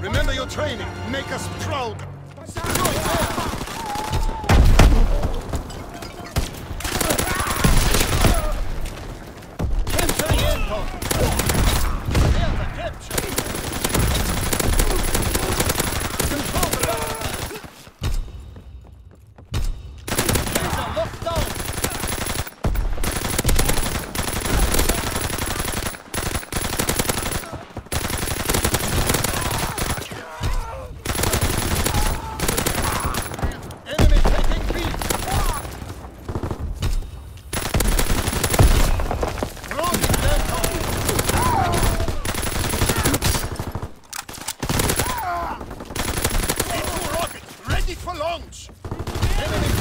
Remember your training. Make us proud. Launch! Enemy